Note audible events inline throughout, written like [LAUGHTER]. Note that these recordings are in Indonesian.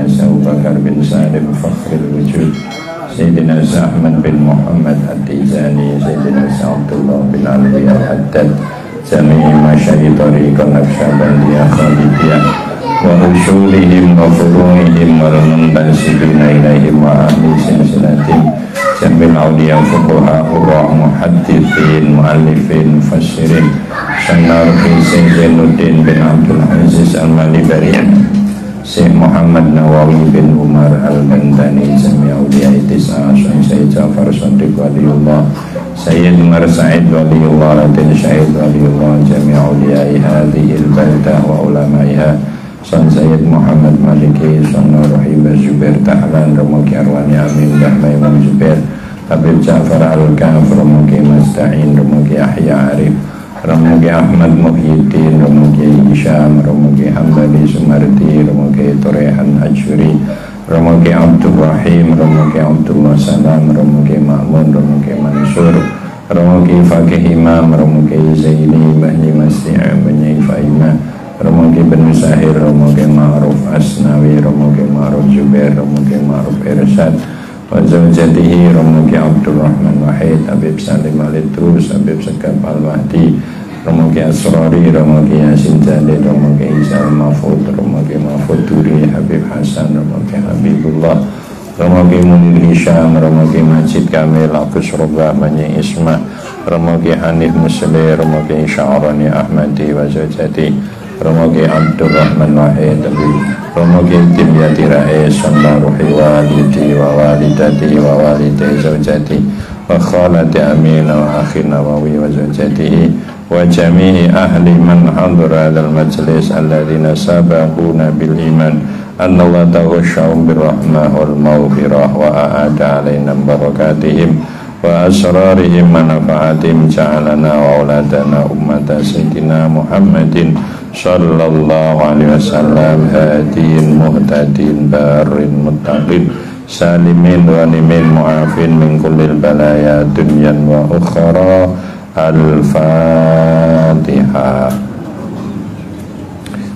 Abu Bakar bin Salim Fakhrul Wujud Sayyidina bin Muhammad At-Tijani Sayyidina Abdullah bin Ali Al-Haddad Jami'i Masyari Tariqan Naqsyabandiyah Khalidiyah Wa usulihim wa furuhihim wa muntasibina ilaihim Jamil awliya fukuha urah muhaddithin muallifin mufassirin Sanar bin Abdul Aziz Syekh Muhammad Nawawi bin Umar Al-Bantani Jami Aulia Itisa Syekh Jafar Sadiq Waliullah Sayyid Umar Sa'id Waliullah Raden Syahid Waliullah Jami Aulia Hadihil Baldah wa ulamaiha San Sayyid Muhammad Maliki San Nuruhibah Zubair Tahlan Ramuki Arwani Amin Bahmai Zubair Habib Jafar Al-Kaf Ramuki Masta'in Ramuki Ahya Arif Ramugi Ahmad Muhyiddin Ramugi Isyam Ramugi Hambali Sumardi Ramugi Torehan Ajuri Ramugi Abdul Rahim Ramugi Abdullah Salam Ramugi Ma'mun Ramugi Mansur Ramugi Fakih Imam Ramugi Zaini Bahni Masyi'a Bahni Faimah Ramugi bin Sahir Ramugi Ma'ruf Asnawi Ramugi Ma'ruf Jubair Ramugi Ma'ruf Irsyad wa zawjatihi Ramuki Abdul Rahman Wahid Habib Salim Alitus Habib Sekap Al-Mahdi Ramuki Asrari Ramuki Yasin Jadi Ramuki Isa Mahfud Ramuki Mahfud Duri Habib Hasan Ramuki Habibullah Ramuki Munir Hisham Ramuki Majid Kamil Agus Rubah Banyi Isma Ramuki Hanif Musli Ramuki Sya'rani Ahmadi wa zawjati Ramuki Abdul Rahman Wahid Romogi dimyati ra'i sunna ruhi walidi wa walidati wa walidai zawjati wa khalati amina wa akhi nawawi wa zawjatihi wa jami'i ahli man hadura al majlis alladhina sabaquna bil iman. Anna Allah taghashawum birrahmah wal maghfirah wa a'ada alaina barakatihim wa asrarihim manafa'atihim ja'alana wa sallallahu alaihi wasallam hadin muhtadin barin muttaqin salimin wa nimin mu'afin min kullil balaya dunyan wa ukhra al-fatihah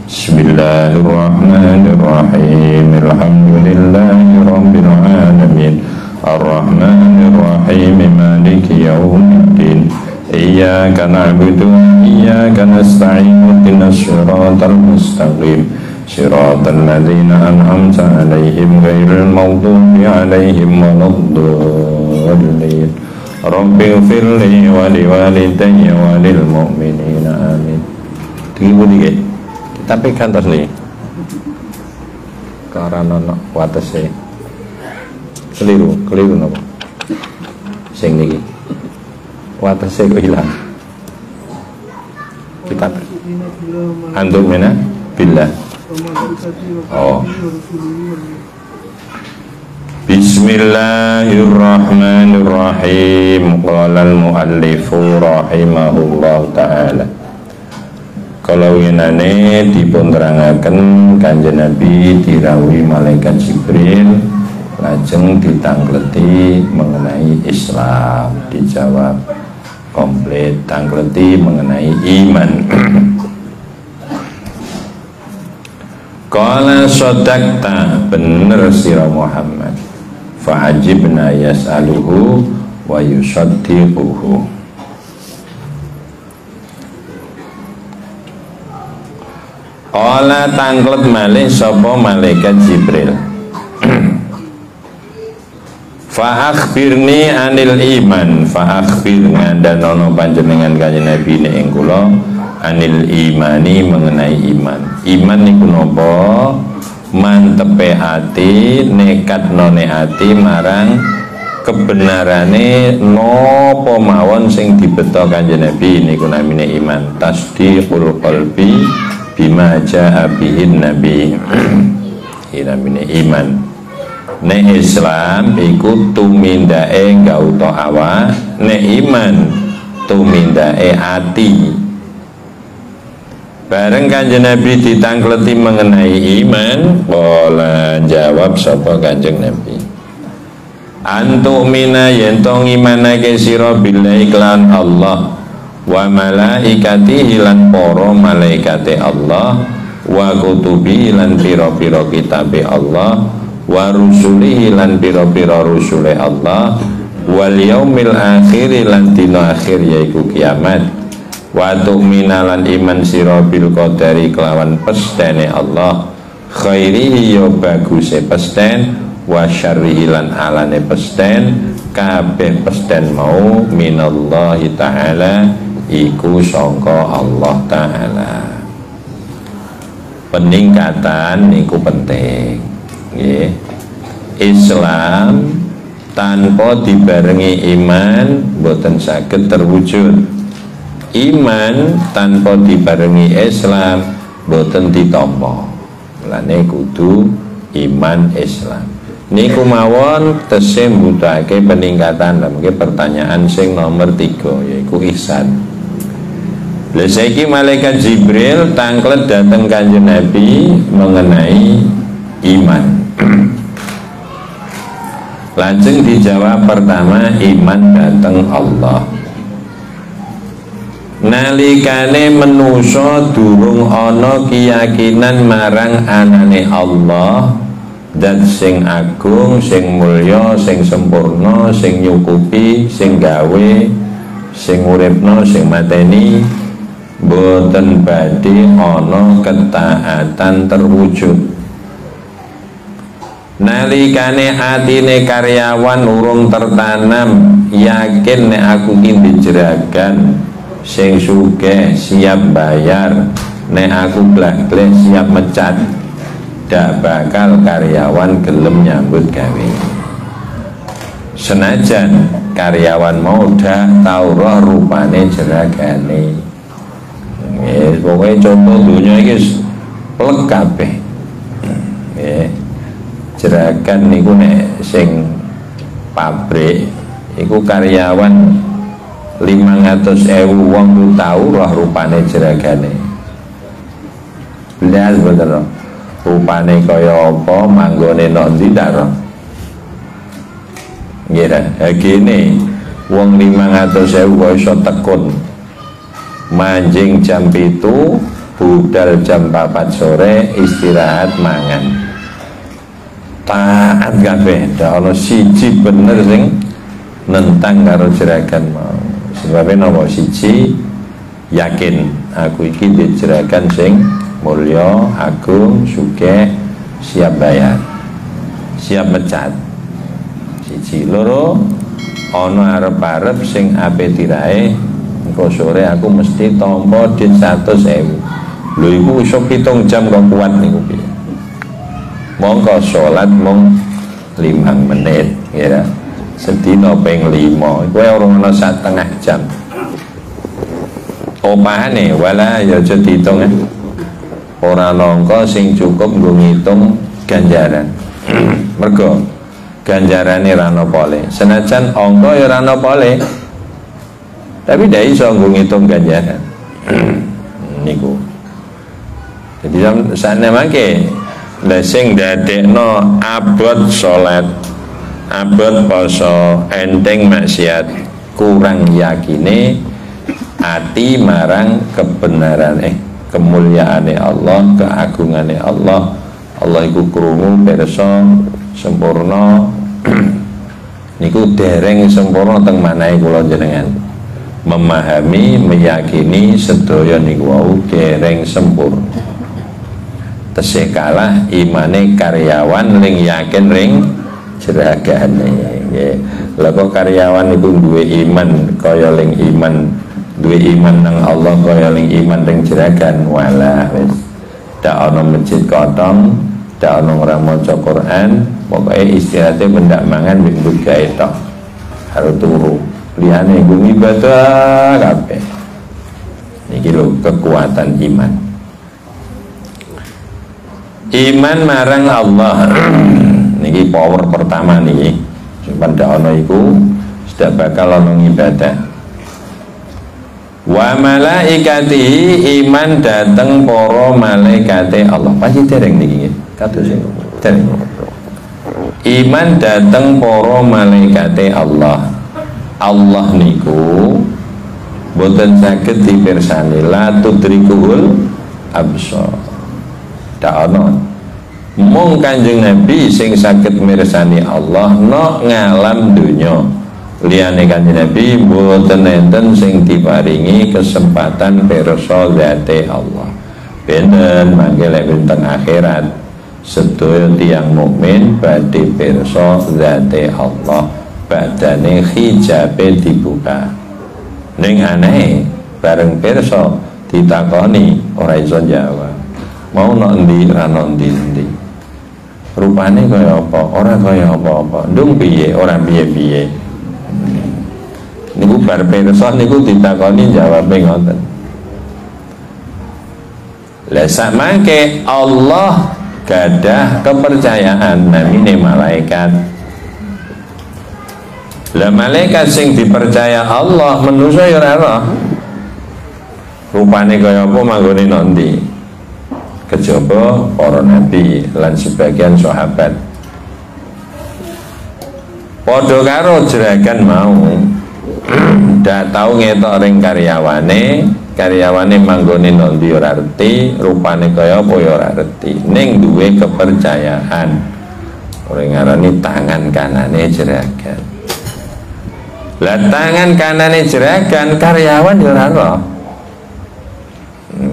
Bismillahirrahmanirrahim. Alhamdulillahi rabbil alamin. Ar-Rahmanirrahim. Maliki yawmiddin إياك نعبد وإياك نستعين اهدنا الصراط المستقيم صراط الذين أنعمت عليهم غير المغضوب عليهم ولا الضالين رب اغفر لي ولوالدي وللمؤمنين آمين Tinggi dikit. Tapi kan terus nih. Karena no watese. Keliru, keliru nopo. Sing niki watase kok hilang? Kita antum mina billah oh. Bismillahirrahmanirrahim. Qala al-muallifu rahimahullah ta'ala. Kalau yenane dipun terangaken kanjeng Nabi dirawi malaikat Jibril lajeng ditangkleti mengenai Islam. Dijawab komplit. Tangkleti mengenai iman. Kala sodakta bener sira Muhammad. Fa'ajibna yas'aluhu wa yusaddiquhu. Kala tangklet malih sapa malaikat Jibril Fa'akhbirni anil iman Fa'akhbir ngandanono panjenengan kanjeng Nabi ini ing kula anil imani mengenai iman. Iman niku napa? Mantepe ati, nekat none ati marang kebenarane nopo mawon sing dibeto kanjeng Nabi niku namine iman. Tasdiqul qalbi bima jaa bihin nabi. [CLEARS THROAT] Ini namine iman. Nek Islam iku tumindae gauto awa Nek iman tumindae ati. Bareng kanjeng Nabi ditangkleti mengenai iman Bola jawab sapa kanjeng Nabi? Antuk mina yentong imanake sira billahi klan Allah wa malaikati hilan poro malaikate Allah wa kutubi lan pira-pira kitabe Allah wa rusulihi lan pira-pira rusule Allah. Wal yaumil akhir lan dina akhir yaiku kiamat. Wa tu'minalan iman sira bil qadari kelawan pestene Allah. Khairihi ya baguse pesten wa syarrihi lan alane pesten. Kabeh pesten mau minallahi taala iku sangka Allah taala. Peningkatan niku penting nggih. Islam tanpa dibarengi iman boten saged terwujud. Iman tanpa dibarengi Islam boten ditampa. Lane kudu iman Islam. Niku mawon tesih mbutake peningkatan. Lha pertanyaan sing nomor tiga yaiku ihsan. Saiki malaikat Jibril tangklet datang kanjeng Nabi mengenai iman. Langsung dijawab pertama iman datang Allah. Nalikane menuso durung ana keyakinan marang anane Allah dan sing agung, sing mulya, sing sempurna, sing nyukupi, sing gawe, sing uripno, sing mateni, boten badhe ana ketaatan terwujud nalikane atine karyawan urung tertanam yakin nek aku ki dijeragan sing sugih siap bayar. Nek aku blak-blek siap mecat dak bakal karyawan gelem nyambut gawe. Senajan karyawan mau dak tau roh rupane jeragane. Nggih, pokoke contoh dunia iki plek kabeh. Nggih. Jeragan niku nek sing pabrik iku karyawan 500.000 wong ku tau roh rupane jeragane. Belas bener. Rupane kaya apa, manggone nok ndi ndak roh. Nggih, ha gene wong 500.000 kok iso tekun mancing jam itu budal jam 4 sore istirahat mangan taat kabeh ndak ana siji bener sing nentang karo jeragan mau. Sebabnya napa siji yakin aku iki di jeragan sing mulya agung sugih siap bayar siap mecat. Siji loro ana arep-arep sing ape tirae engko sore aku mesti tompo di 100 ewu. Lho iku iso pitung jam kok kuat niku mongko salat mung 5 menit ya. Sedina ping 5 kowe ora ono setengah jam. Opahane wala ya aja diitung ya. Ora nangka sing cukup nggo ngitung ganjaran. [CLEARS THROAT] Mergo ganjarane ra pole. Senajan angka ya ra ono pole tapi tidak iso ngitung ganjaran. [CLEARS THROAT] Niku. Jadi sana mangke lesing no abot salat abot poso enteng maksiat kurang yakine hati marang kebenaran eh kemuliaan Allah keagungan Allah. Allah iku krungu pirsa sempurna [CLEARS THROAT] niku dereng sempurna teng manahe kula jenengan. Memahami meyakini sedaya niku wau dereng sempurna tesih kalah imane karyawan ring yakin ring jeragane nggih. Lha karyawan iku duwe iman kaya ling iman duwe iman nang Allah kaya ling iman ring jeragan wala wis. Dak ana masjid kotong dak ana ora maca Quran pokoke istirahatnya mendak mangan minggu gawe tok. Harus turu. Liyane bumi ibadah kabeh. Niki lho kekuatan iman iman marang Allah. [CLEARS THROAT] Niki power pertama niki. Sampeyan ndak ana iku sudah bakal ana ibadah wa malaikati iman dateng para malaikate Allah. Pasti dereng niki kados dereng. Iman dateng para malaikate Allah. Allah niku boten saged dipirsani. La tudrikuhul absar ana mung kanjeng Nabi sing saged mirsani Allah no ngalam dunya liyane kanjeng Nabi mboten enten sing diparingi kesempatan pirsa zate Allah. Benten mangke lek benten akhirat. Sedaya tiang mukmin badhe pirsa zate Allah badane hijabe dibuka. Ning aneh bareng pirsa ditakoni ora iso jawab mau nok endi ra endi rupane kaya apa? Ora kaya apa-apa. Ndung piye? Ora piye-piye. Niku bar pirsa niku ditakoni jawabe ngoten. Lah samangke Allah gadah kepercayaan namine malaikat. Lah malaikat sing dipercaya Allah manusia ya ora rupane kaya apa manggone nanti kejaba para nabi lan sebagian sahabat. Padha karo jeragan mau. [CLEARS THROAT] Ndak tau ngetok ring karyawane. Karyawane manggone nondi ora reti rupane kaya apa ya ora reti. Ning duwe kepercayaan. Ora ngarani tangan kanane jeragan lah tangan kanane jeragan karyawan ya ora roh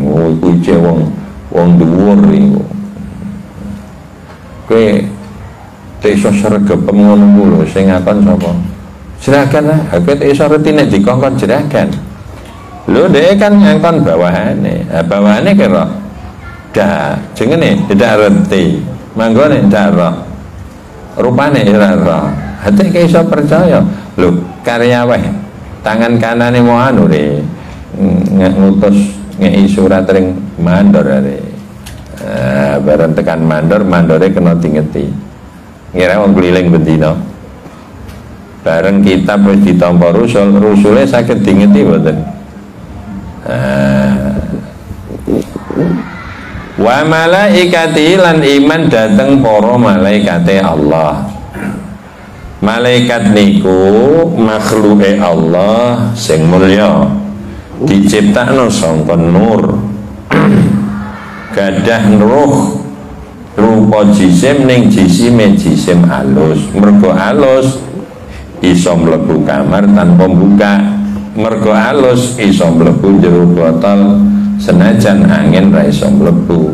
oh, kuwi wong wong dhuwur iku kowe iso sregepem ngono lho sing ngakon sapa? Jeragan lah. Kowe iso reti nek dikongkon jeragan lho dhek kan ngakon bawahane nah, bawahane kira dah jengene tidak reti. Manggone ndak roh. Rupane ora roh. Hati kayak iso percaya. Lho karyawan tangan kanane mau anu deh ngutus ngei surat ring mandor are. Uh, bareng tekan mandor mandore kena tingeti ngira wong keliling bendina. Bareng kita wis ditampa rusul rusule sakit dingeti mboten uh, wa malaikati lan iman dateng para malaikate Allah. Malaikat niku makhluke Allah sing mulya. Diciptakno sangka nur gadah roh rupa jisim ning jisime jisim halus. Mergo halus iso mlebu kamar tanpa buka mergo halus iso mlebu jero botol. Senajan angin ra iso mlebu.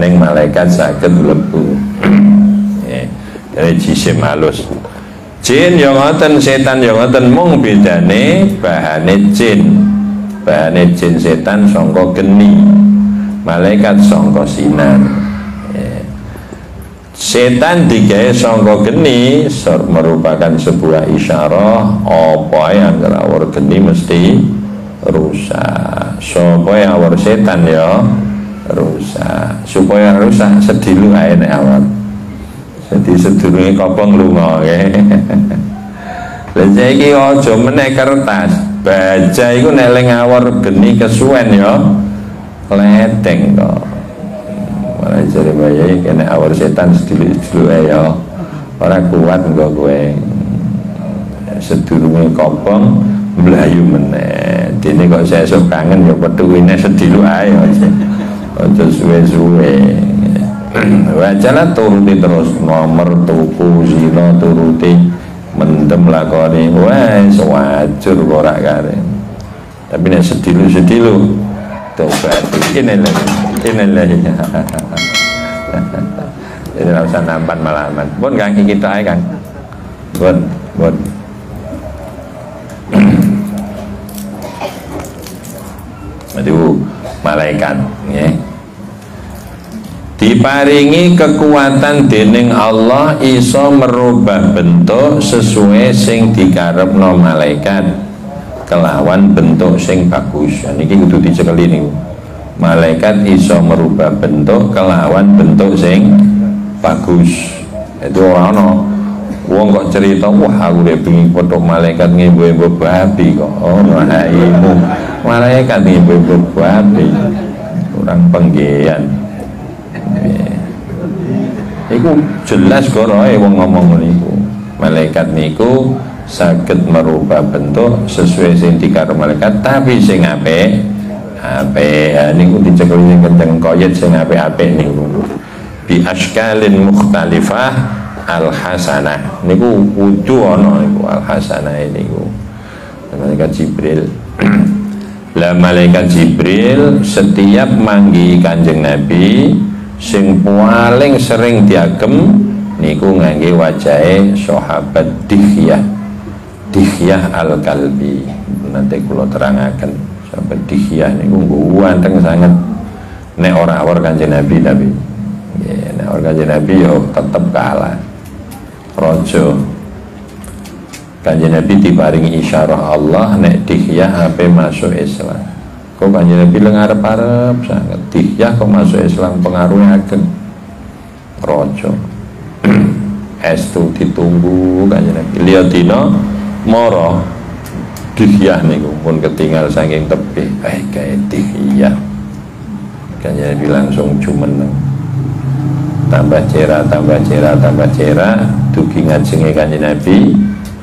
Ning malaikat saged mlebu. [CLEARS THROAT] Dari jisim halus. Jin yang ngoten setan yang ngoten mung bedane bahane jin. Bahane jin setan songko geni malaikat songko sinar. Ya. setan digawe songko geni merupakan sebuah isyarah apa yang awar geni mesti rusak. Supaya awar setan ya rusak. Supaya rusak sedilu ae nek awar jadi sedurunge kopong lunga nggih lha saiki aja meneh kertas. Baja itu neleng awar geni kesuwen ya leteng kok malah jadi bayi kena awar setan sedulu-sedulu ya orang kuat enggak gue sedurunge kopong melayu meneh. Dene kok saya sok kangen ya petuwine sedilu ae aja suwe-suwe. Wajalah turuti terus nomor tuku zina turuti mendem lakoni. Wes wajur ora kare. Tapi nek sedilu sedilu tobat ini lagi ini lagi ini usah nampan malaman pun kang kita aja kang. Pun pun. Aduh malaikat ya. Diparingi kekuatan dening Allah iso merubah bentuk sesuai sing dikarepno malaikat kelawan bentuk sing bagus. Niki kudu dicekeli niku malaikat iso merubah bentuk kelawan bentuk sing bagus. Itu orang no wong kok cerita wah aku udah pengen foto malaikat ngibu-ibu babi kok. Oh rahaimu malaikat ngibu-ibu babi. Orang penggian. Iku jelas koroe wong ngomong niku. Malaikat niku saged merubah bentuk sesuai sing dikarep malaikat tapi sing apik ya, niku dicekeli sing kenceng koyet sing apik-apik niku. Bi askalin mukhtalifah al hasanah niku wudu ana niku al hasanah niku. Malaikat Jibril. [CLEARS THROAT] Lah malaikat Jibril setiap manggi kanjeng Nabi sing paling sering diagem niku ngangge wajahe sahabat Dihyah Dihyah al-Kalbi. Nanti kula terangaken. Sahabat Dihyah niku ganteng sangat. Nek ora awar kanjeng Nabi tapi. Ya, nek kanjeng Nabi yo tetep kalah. Rojo kanjeng Nabi diparingi isyarah Allah nek Dihyah ape masuk Islam. Kok kanjeng Nabi lengar arep sangat? Dihyah kok masuk Islam pengaruhnya ageng. Rojo [CLEARS THROAT] estu ditunggu kanjeng Nabi. Lihat dino moro. Dihyah niku pun ketinggal saking tepi. Eh kayak dihyah kanjeng Nabi langsung cuman. Tambah cerah tambah cerah tambah cerah dugi ngajengi kanjeng Nabi.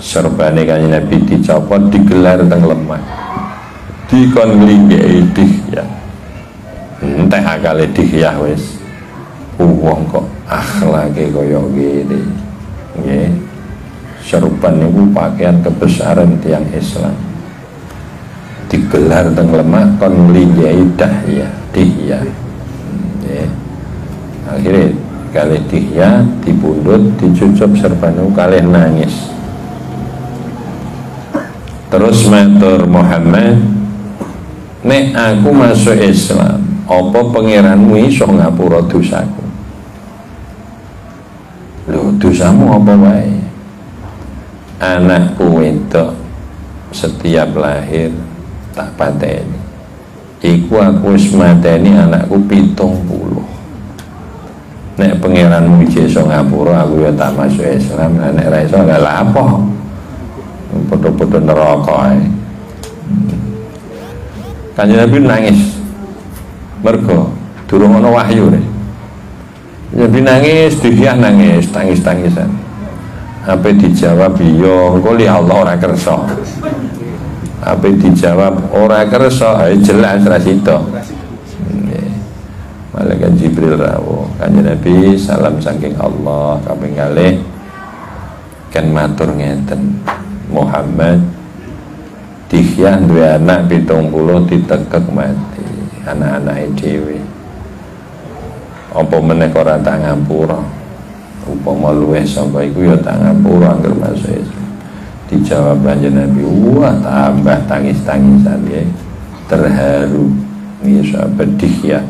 Serbane kanjeng Nabi dicopot digelar teng lemah. Dikon nglinggeki dihyah entah akale dihyah wis. Wong kok akhlake kaya ngene. Nggih serupan niku pakaian kebesaran tiang Islam. Digelar teng lemah kon mlinjai dahya dihya. Akhirnya kali dihya dipundut dicucup serban niku kalih nangis. Terus matur Muhammad nek aku masuk Islam apa pangeranmu iso ngapura dosaku? Lho dosamu apa wae? Anakku wedok setiap lahir tak pateni. Iku aku wis mateni anakku pitung puluh. Nek pangeranmu iso ngapura aku ya tak masuk Islam, nah, nek ra iso lah apa? Podo-podo neraka ae. Nabi nangis. Mergo durung ana wahyu nih. Nabi nangis, Dihyah nangis, tangis-tangisan. Apa dijawab yo, engko li Allah ora kersa. Apa dijawab ora kersa, ae jelas ra sida. Malaikat Jibril rawuh. Kanjeng Nabi salam saking Allah kaping kalih kan matur ngeten. Muhammad Dihyah duwe anak pitung puluh ditekek mati anak-anak dhewe apa meneh ora tak upama luweh saka iku ya tak ngapura anggere masuk Islam dijawab banjir Nabi wah tambah tangis-tangisan ya. Terharu. Ini sahabat ya.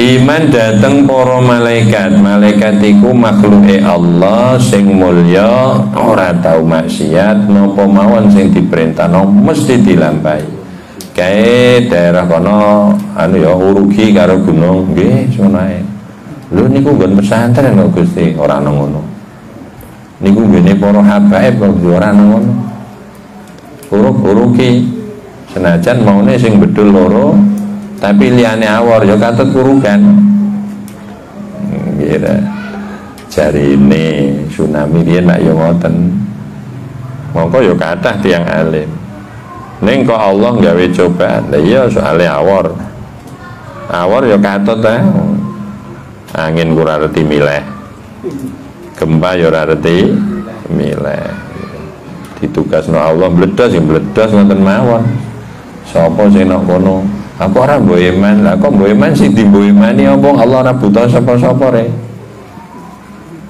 Iman dateng para malaikat. Malaikat iku makhluke Allah Sing mulya Ora tau maksiat Nopo mawon sing diperintah no, Mesti dilampahi. Kae daerah kono anu ya urugi karo gunung nggih sunae lho niku nggon pesantren kok Gusti? Ora ana ngono. Niku ngene para habaib kok ora ana ngono. Uruk urugi senajan maune sing bedul loro tapi liyane awor ya katut kurugan. Nggih jari ini tsunami dia nak yo ngoten. Mongko yo kathah tiang alim. Neng kok Allah gawe cobaan. Lah iya soalnya awor. Awor ya katut ta. Angin kurang reti milih. Gempa ya ora reti milih. Ditugasno Allah meledos ya meledos ngoten mawon. Sapa sing nak kono? Aku ora mbok iman. Lah kok mbok iman sing dimbo imani apa Allah ora buta sapa-sapa re.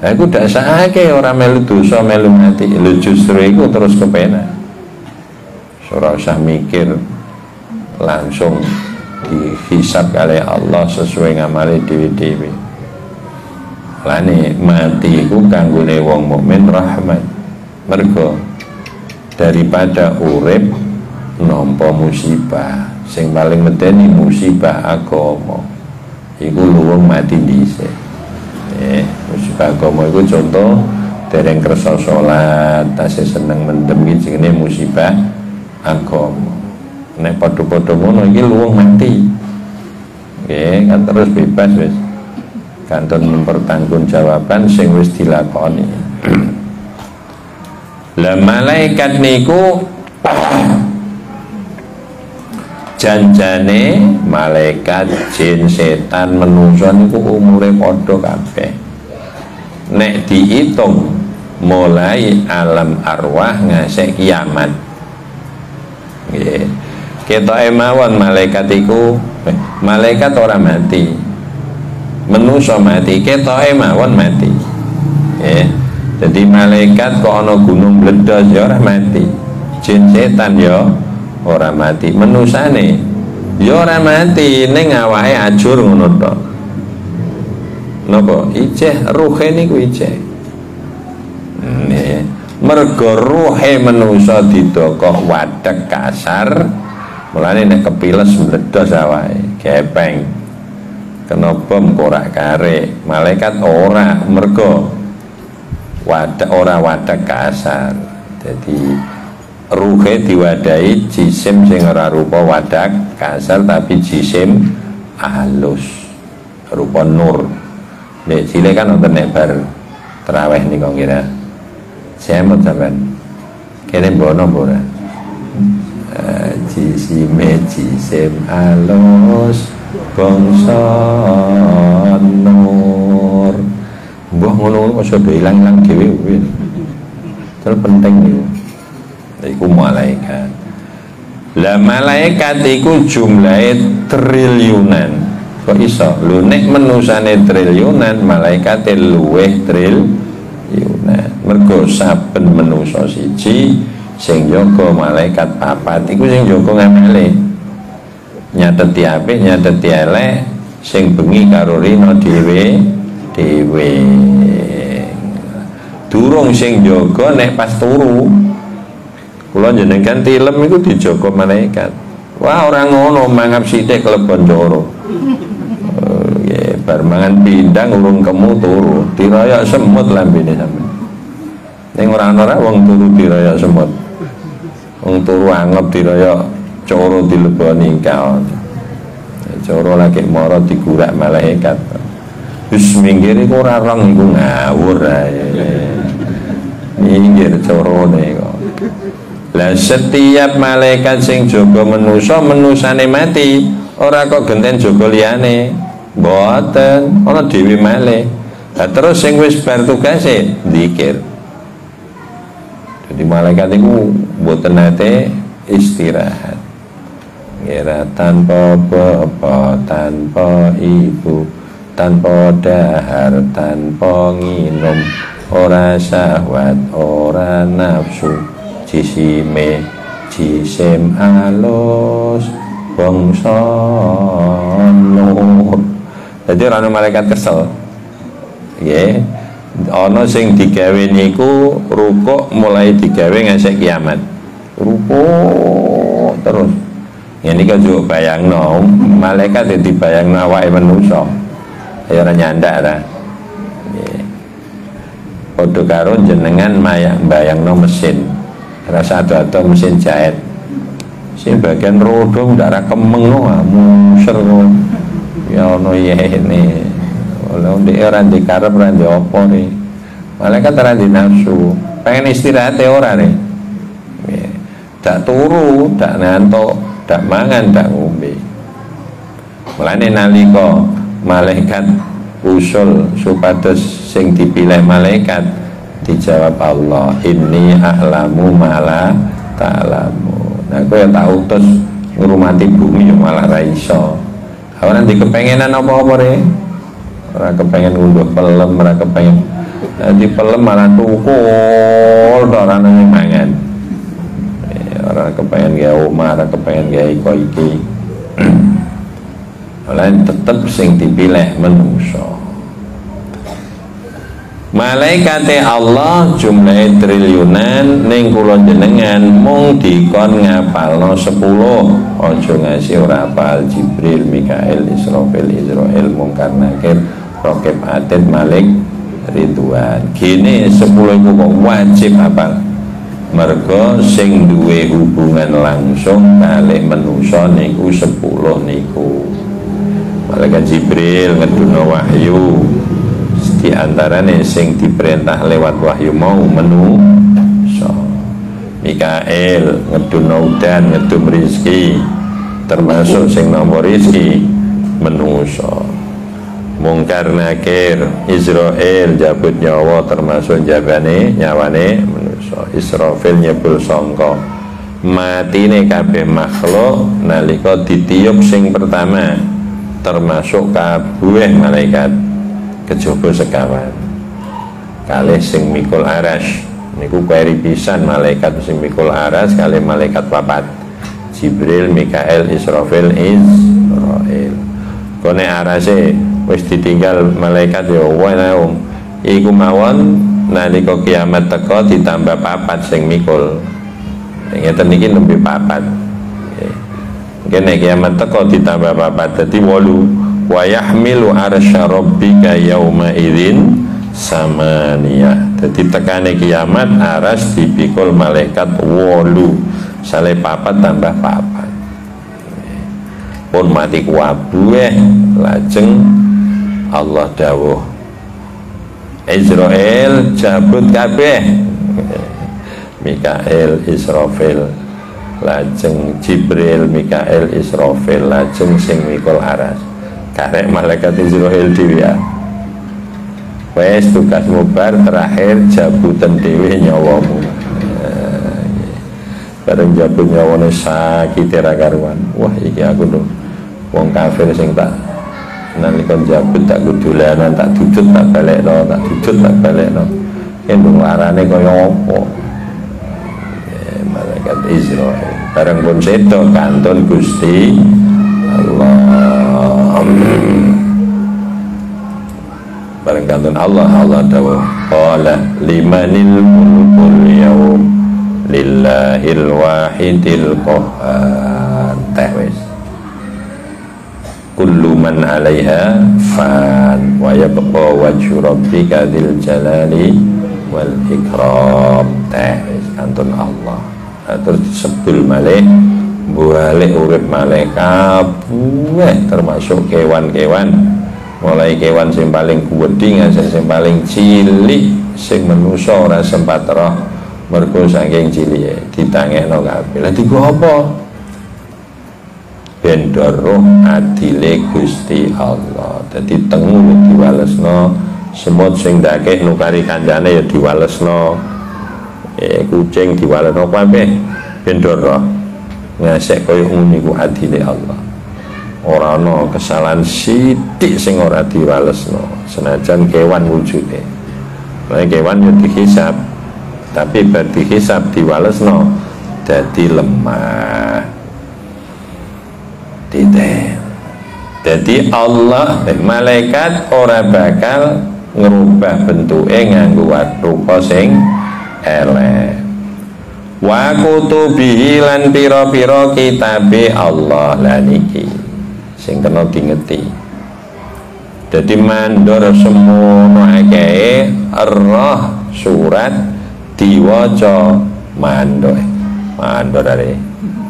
Aku dak sakake ora melu dosa melu mati. Lho justru iku terus kepenak ora usah mikir langsung dihisap kali Allah sesuai ngamali dewi-dewi lani mati iku kanggone wong mukmin rahmat. Mergo daripada urip nampa musibah sing paling medeni musibah agama iku luwung mati dhisik. Eh musibah agama iku contoh dereng kersa salat tasih seneng mendem iki jenenge musibah agama. Nek padha-padha ngono iki luwung mati. Nggih kan terus bebas wis kantun mempertanggungjawaban sing wis dilakoni. Lah malaikat niku janjane malaikat jin setan menungso niku umure padha kabeh. Nek dihitung mulai alam arwah ngasih kiamat. Kita emawon malaikat iku eh, malaikat ora mati menungso mati kita emawon mati. Ya jadi malaikat kok ana gunung meledos ya mati. Jin setan ya ora mati. Menusane ya ora mati ning awake ajur ngono tok. Napa? Ijeh ruhe niku ijeh. Nih mergo ruhe manusa didokok wadek kasar mulane nek kepiles meledos awake gepeng kena bom korak kare malaikat ora mergo wadak ora wadak kasar. Jadi ruhe diwadai jisim sing ora rupa wadak kasar tapi jisim halus. Rupa nur. Nek cilik kan nonton nek bar terawih nih kok kira. Semut sampean. Kene bono ora? Uh, jisime jisim halus bangsa nur. Mbah ngono kok iso ilang-ilang dhewe terus penting niku iku malaikat. Lah malaikat iku jumlahe triliunan. Kok iso? Lho nek menusane triliunan malaikat luweh triliunan. Mergo saben menusa siji sing jaga malaikat papat iku sing jaga ngamale nyateti apik nyateti elek sing bengi karo rino dhewe dhewe durung sing jaga nek pas turu Kula jenengan tilem itu dijogo malaikat. Wah orang ngono mangap sithik kelebon doro. Uh, ya, bar mangan pindang urung kemu turu, diraya semut lambene sampean. Ning ora ana wong turu diraya semut. Wong turu anggap diraya coro dileboni kaon. Coro lagi moro digurak malaikat. Wis minggir iku ora rong iku ngawur ae. Minggir corone kok. Lah setiap malaikat sing jaga menusa menusane mati, ora kok genten jaga liyane. Mboten, ana dhewe malih. Lah terus sing wis bar tugase zikir. Jadi malaikat itu mboten nate istirahat. Kira tanpa bapak, tanpa ibu, tanpa dahar, tanpa nginum, ora syahwat, ora nafsu jisime jisim alus bangsa nur. Jadi orang malaikat kesel. Ya ana sing digawe niku rukuk mulai digawe ngasih kiamat. Rukuk terus ini kan juga bayang no malaikat itu bayang awake manusia ya ora nyandak ta. Padha karo jenengan bayang no mesin. Rasa ada atau mesin jahit. Si bagian rodo udah ada kemeng no. Muser no. Ya no iya ini. Kalau di orang di karep orang di opo nih malaikat orang di nafsu. Pengen istirahat ya orang nih tak turu tak ngantuk tak mangan tak ngombe. Mulane nalika malaikat usul supados sing dipilih malaikat dijawab Allah ini ahlamu malah ta'lamu. Nah yang tahu terus ngurumati bumi yang malah raiso aku nanti kepengenan apa-apa deh orang kepengen unduh pelem orang kepengen. Nanti pelem malah tukul orang yang mangan orang kepengen gaya umar orang kepengen gaya iko iki. [CLEARS THROAT] Lain tetep sing dipilih menungso Malaikate Allah jumlahe triliunan ning kula jenengan mung dikon ngapalno 10 aja ngasih ora apal Jibril Mikael Israfil Israel Mungkar Nakir Rokib Atid Malik Ridwan. Gini 10 iku kok wajib apal mergo sing duwe hubungan langsung kali manusa niku 10 niku. Malaikat Jibril ngeduno wahyu. Di antaranya sing diperintah lewat wahyu mau menu so Mikael ngedun udan ngedun rizki. Termasuk sing nomor rizki menuso mungkar nakir Israel jabut nyawa termasuk jabane nyawane menuso Israfil nyebul songko matine kabeh makhluk nalika ditiup sing pertama termasuk kabeh malaikat. Kejaba sekawan. Kalih sing mikul aras niku kweri pisan malaikat sing mikul aras kalih malaikat papat. Jibril, Mikael, Israfil, Israel. Kone arase wis ditinggal malaikat ya wae iku mawon nalika kiamat teko ditambah papat sing mikul. Ngeten niki nembe papat. Kene kiamat teko ditambah papat. Dadi 8 wa yahmilu arsya rabbika yauma idzin samania dadi tekane kiamat aras dipikul malaikat 8 sale papat tambah papat. Pun mati kuwabuh lajeng Allah dawuh Israel jabut kabeh. Mikael Israfil lajeng Jibril Mikael Israfil lajeng sing mikul aras. Karek malaikat Israel dhewe ya. Wes tugasmu bar terakhir jabutan dewi nyawamu. Eh, bareng jabut nyawane sakit karuan. Wah iki aku lho wong kafir sing tak nalika jabut tak kudulanan tak dudut tak balekno tak dudut tak balekno. Endung larane kaya apa? Eh, malaikat Israel. Bareng pun sedo kantun Gusti Allah. Bareng kantun Allah Allah dawuh qala limanil mulkul yaum lillahil wahidil qahhar teh wis kullu man 'alaiha fan wa yabqa wajhu rabbika dzil jalali wal ikram. Teh antun Allah. Nah, terus disebul malih balik urip malih kabeh termasuk kewan-kewan. Mulai kewan sing paling gedhi nganti sing paling cilik sing menusa ora sempat roh mergo saking cilike ditangekno kabeh. Lha digo apa ben roh adile Gusti Allah. Dadi tengu diwalesno semut sing ndakeh nukari kancane ya diwalesno. Eh kucing diwalesno. Kabeh? Ben roh ngasek kaya ngene adile Allah. Ora ana kesalahan sithik sing ora diwalesno. Senajan kewan wujude Nah, kewan ya dihisap. Tapi bar dihisap diwalesno dadi lemah titik jadi Allah malaikat ora bakal ngerubah bentuke nganggo rupa sing elek. Wa kutubihi lan pira-pira kitabe Allah. Lan iki sing kena dingeti. Jadi mandor semua akeh roh surat diwaca mandor mandor dari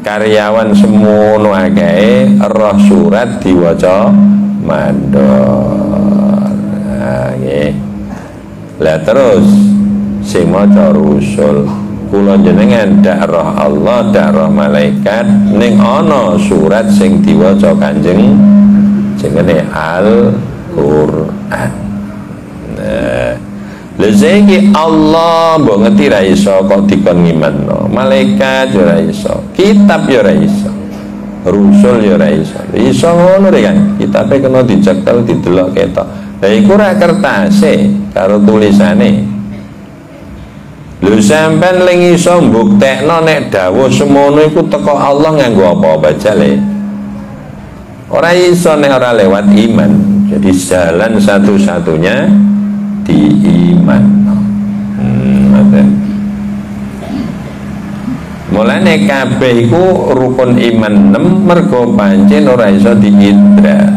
karyawan semono akeh roh surat diwaca mandor. Nah, nggih. Lah terus sing maca rusul kula jenengan dak roh Allah dak roh malaikat ning ana surat sing diwaca Kanjeng jenenge Al Qur'an Lha Allah mbok ngerti ra iso kok dikon ngimanno. Malaikat yo ra iso, kitab yo ra iso. Rusul yo ra iso. Iso ngono rek kan. Kitabe kena dicekel didelok ketok. Lah iku ra kertase karo tulisane. Lho sampean ling iso mbuktekno nek dawuh semono iku teko Allah nganggo apa bajale. Ora iso nek ora lewat iman. Jadi jalan satu-satunya di iman. Hmm, mulane kabeh iku rukun iman 6 mergo pancen ora iso diindra.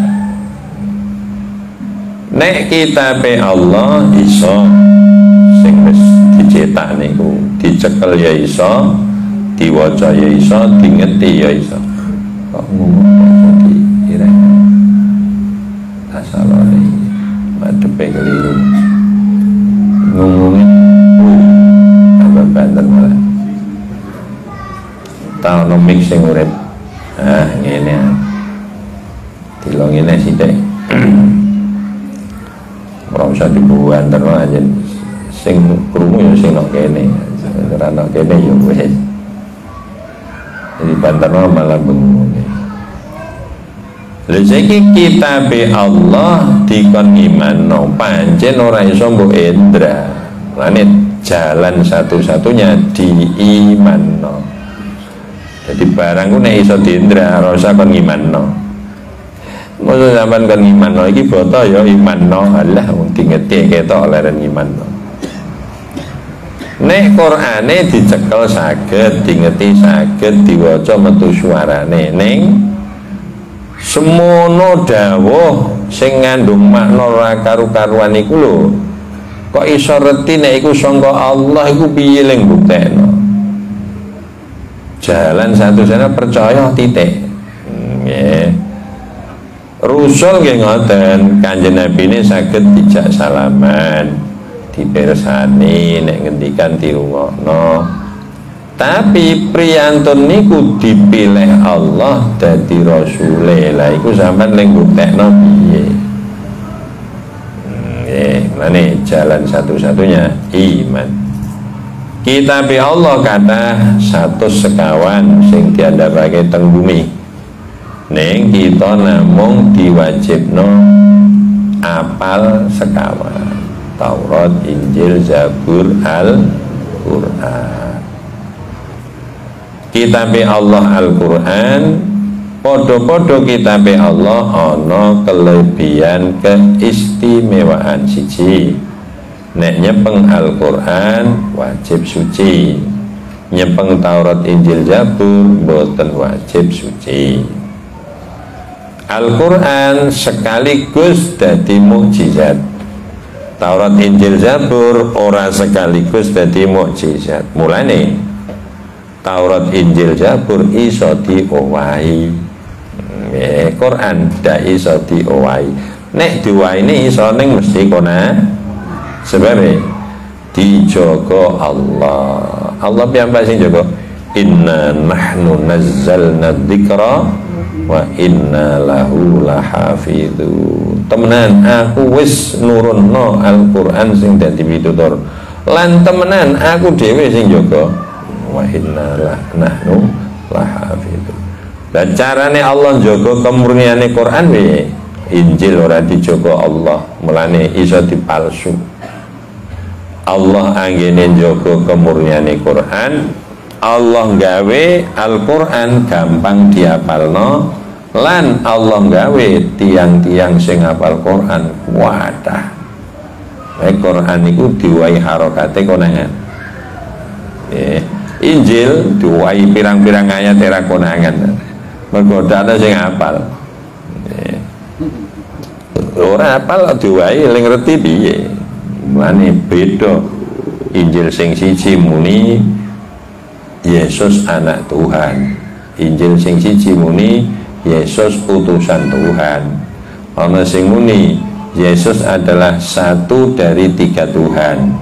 Nek kitabe Allah iso sing wis dicetak niku dicekel ya iso diwaca ya iso dingeti ya iso. Kok ngomong kok kira asalane madepe ngomongin apa banter malah tahu no mix yang urip. Ah ngene. Dilong ini sithik. Ora usah dibuanterno aja sing krungu ya sing nok kene. Ora nok kene ya wis. Jadi banterno malah bengune Lha saiki kitabe Allah dikon imanno pancen ora iso mbok endra. Lane jalan satu-satunya diimanno. Jadi barang ku nek iso diendra ora usah kon imanno. Masa zaman kon imanno iki boto ya imanno. Alah wong dingeti ketok leren imanno. Nek Qur'ane dicekel saged, dingeti saged, diwaca metu suarane ning semono dawuh sing ngandung makna ora karu-karuan iku lho. Kok iso reti nek iku sangka Allah iku piye ling jalan satu-satunya percaya titik. Nggih. Rusul nggih ngoten Kanjeng Nabi ini saged dijak salaman dipersani nek ngendikan dirungokno tapi priyantun niku dipilih Allah dadi rasule. Lah iku sampean ning buktekno piye? Nggih jalan satu-satunya iman. Kita bi Allah kata satu sekawan sing diandhapake teng bumi. Ning kita namung diwajibno apal sekawan. Taurat, Injil, Zabur, Al-Qur'an kitabe Allah Al-Qur'an podo-podo kitabe Allah ana kelebihan keistimewaan siji. Nek nyepeng Al-Qur'an wajib suci. Nyepeng Taurat Injil Zabur boten wajib suci. Al-Quran sekaligus dadi mukjizat. Taurat Injil Zabur ora sekaligus dadi mukjizat. Mulane Taurat Injil Zabur iso diowahi. Eh, Quran ndak iso diowahi. Nek ini iso ning mesti kona sebab dijogo Allah. Allah piyambak sing jogo inna nahnu nazzalna dzikra wa inna lahu lahafidhu temenan aku wis nurunno Al-Qur'an sing dadi pitutur lan temenan aku dhewe sing jaga wa inna lah nahnu dan carane Allah jogo kemurniane Quran we Injil ora dijogo Allah mulane iso dipalsu. Allah anggene jogo kemurniane Quran Allah gawe Al-Quran gampang diapalno lan Allah gawe tiang-tiang sing hafal Quran. Wadah. Quran itu diwai harokate konangan eh Injil diwai pirang-pirang ayat era konangan. Mergo data sing apal ora apal diwai eling ngerti piye? Mane beda Injil sing siji muni Yesus anak Tuhan. Injil sing siji muni Yesus utusan Tuhan. Ana sing muni Yesus adalah satu dari tiga Tuhan